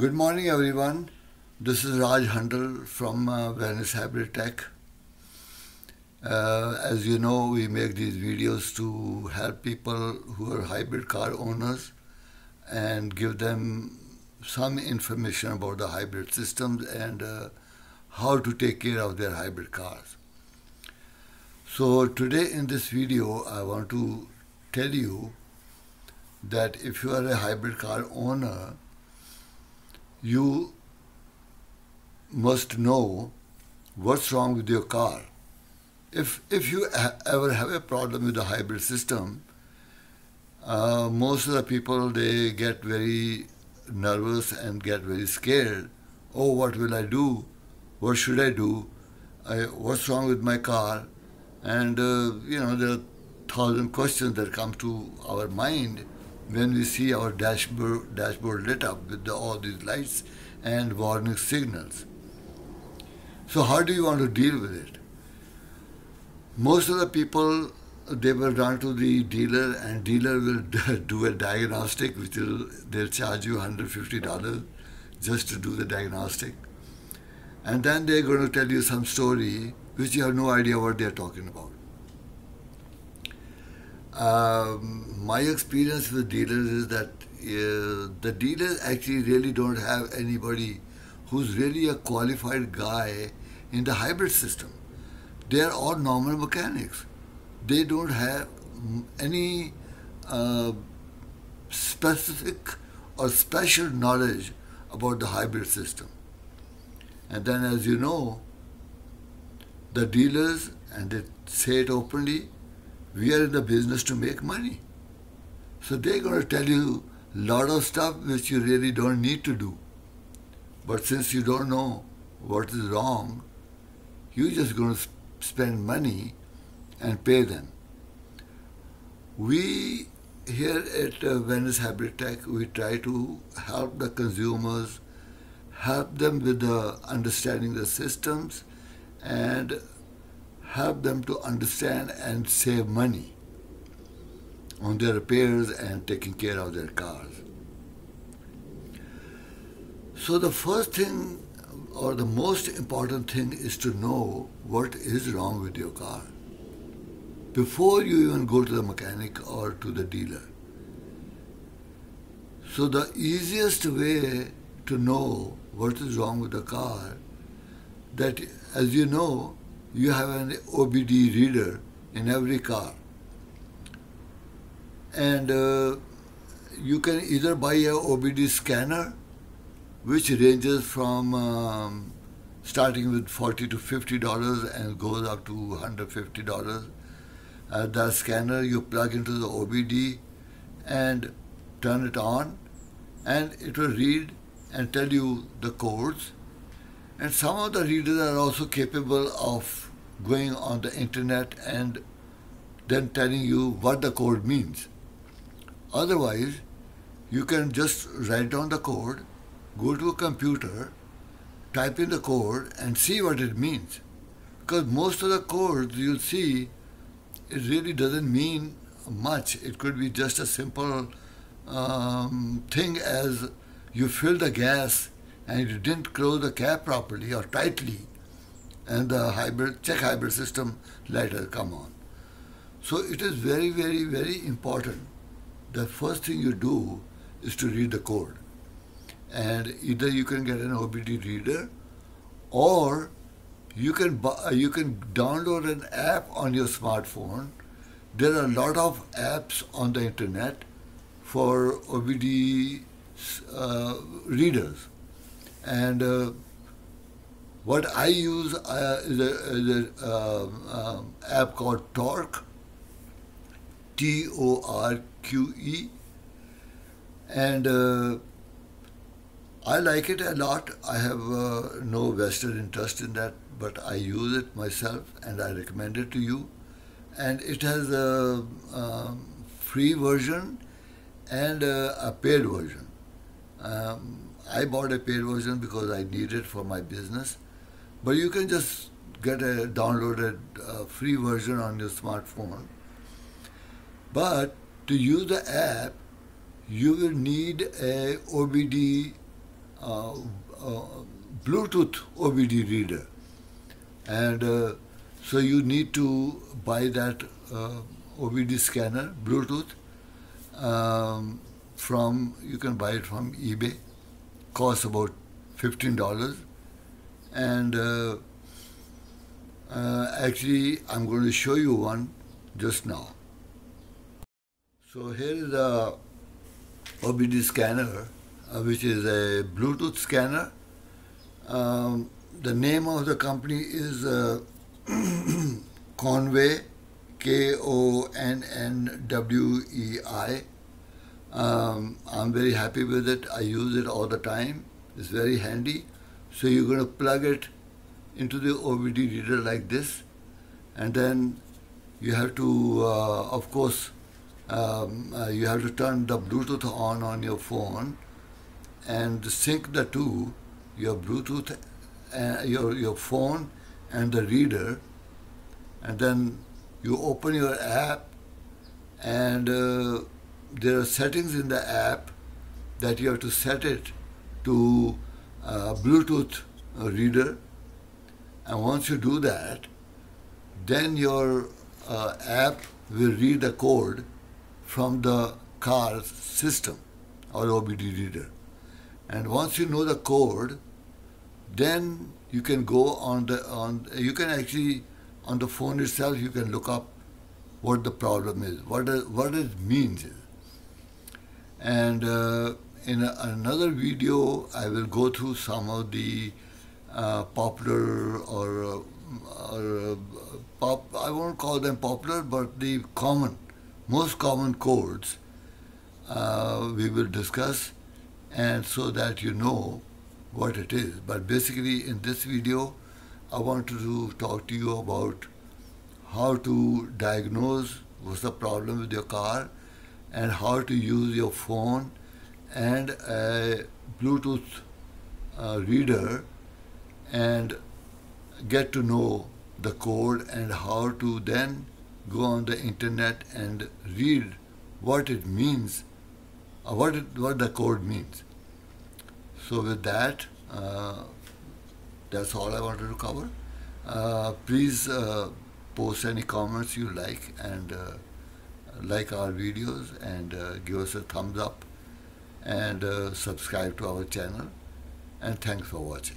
Good morning, everyone. This is Raj Handal from uh, Venice Hybrid Tech. Uh, as you know, we make these videos to help people who are hybrid car owners and give them some information about the hybrid systems and uh, how to take care of their hybrid cars. So today in this video, I want to tell you that if you are a hybrid car owner, you must know what's wrong with your car. If, if you ha- ever have a problem with the hybrid system, uh, most of the people they get very nervous and get very scared. Oh, what will I do? What should I do? I, what's wrong with my car? And uh, you know there are thousand questions that come to our mind when we see our dashboard dashboard lit up with the, all these lights and warning signals. So how do you want to deal with it? Most of the people they will run to the dealer and dealer will do a diagnostic which will they'll charge you $150 just to do the diagnostic and then they're going to tell you some story which you have no idea what they're talking about um, my experience with dealers is that uh, the dealers actually really don't have anybody who's really a qualified guy in the hybrid system they're all normal mechanics they don't have any uh, specific or special knowledge about the hybrid system. And then, as you know, the dealers, and they say it openly, we are in the business to make money. So they're going to tell you a lot of stuff which you really don't need to do. But since you don't know what is wrong, you're just going to spend money and pay them. We here at uh, Venice Hybrid Tech, we try to help the consumers, help them with the understanding the systems, and help them to understand and save money on their repairs and taking care of their cars. So the first thing or the most important thing is to know what is wrong with your car before you even go to the mechanic or to the dealer. So the easiest way to know what is wrong with the car, that as you know, you have an OBD reader in every car. And uh, you can either buy a OBD scanner, which ranges from um, starting with 40 to 50 dollars and goes up to 150 dollars uh, the scanner you plug into the OBD and turn it on and it will read and tell you the codes and some of the readers are also capable of going on the internet and then telling you what the code means. Otherwise, you can just write down the code, go to a computer, type in the code and see what it means. Because most of the codes you'll see it really doesn't mean much. It could be just a simple um, thing as you fill the gas and you didn't close the cap properly or tightly, and the hybrid check hybrid system has come on. So it is very, very, very important. The first thing you do is to read the code, and either you can get an OBD reader, or you can buy, you can download an app on your smartphone. There are a lot of apps on the internet for OBD uh, readers, and uh, what I use uh, is an um, um, app called Torque, T O R Q E, and uh, I like it a lot. I have uh, no vested interest in that, but I use it myself and I recommend it to you. And it has a, a free version and a, a paid version. Um, I bought a paid version because I need it for my business, but you can just get a downloaded uh, free version on your smartphone. But to use the app, you will need a OBD uh, uh, Bluetooth OBD reader. And uh, so you need to buy that uh, OBD scanner, Bluetooth, um, from, you can buy it from eBay, costs about $15. And uh, uh, actually, I'm going to show you one just now. So here is a OBD scanner, uh, which is a Bluetooth scanner. Um, the name of the company is uh, Konnwei, K O N N W E I. Um, I'm very happy with it. I use it all the time. It's very handy. So you're going to plug it into the OBD reader like this, and then you have to, uh, of course, um, uh, you have to turn the Bluetooth on on your phone and sync the two, your Bluetooth, uh, your your phone, and the reader, and then you open your app, and uh, there are settings in the app that you have to set it to uh, Bluetooth reader and once you do that, then your uh, app will read the code from the car system or OBD reader. And once you know the code, then you can go on the on you can actually on the phone itself you can look up what the problem is, what what it means. And uh, in a, another video, I will go through some of the uh, popular or, uh, or uh, pop, I won't call them popular, but the common, most common codes uh, we will discuss and so that you know what it is. But basically in this video, I want to talk to you about how to diagnose what's the problem with your car and how to use your phone and a Bluetooth uh, reader and get to know the code and how to then go on the internet and read what it means, uh, what, it, what the code means. So with that, uh, that's all I wanted to cover. Uh, please uh, post any comments you like and uh, like our videos and uh, give us a thumbs up and subscribe to our channel and thanks for watching.